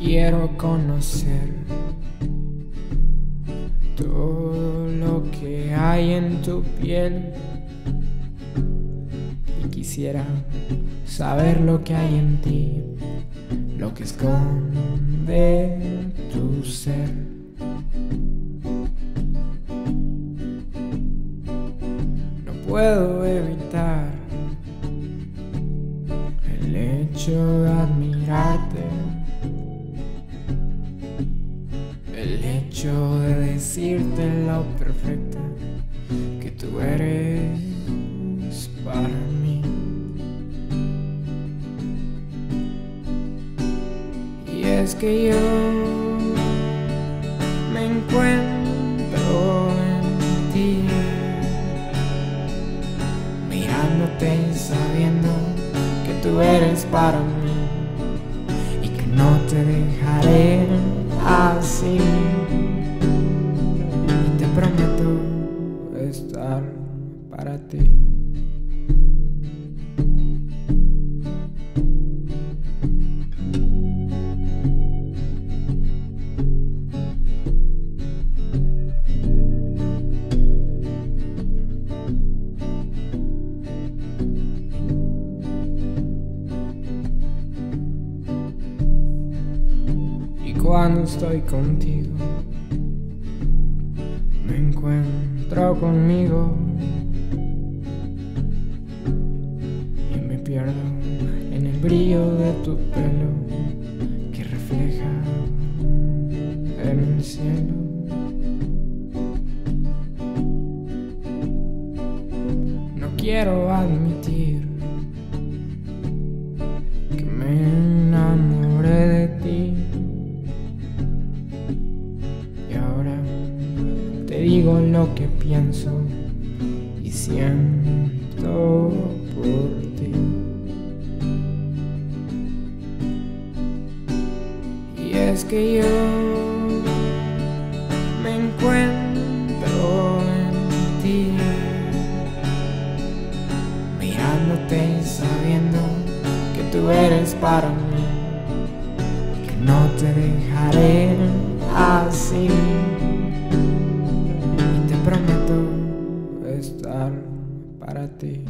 quiero conocer todo lo que hay en tu piel y quisiera saber lo que hay en ti, lo que esconde tu ser. No puedo evitar el hecho hecho de decirte lo perfecta que tú eres para mí. Y es que yo me encuentro en ti, mirándote y sabiendo que tú eres para mí y que no te dejaré así. Y te prometo estar para ti. Cuando estoy contigo, me encuentro conmigo y me pierdo en el brillo de tu pelo que refleja en el cielo. No quiero admitir digo lo que pienso y siento por ti. Y es que yo me encuentro en ti, mirándote y sabiendo que tú eres para mí, que no te dejaré para ti.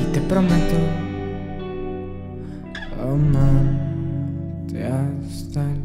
Y te prometo, amarte hasta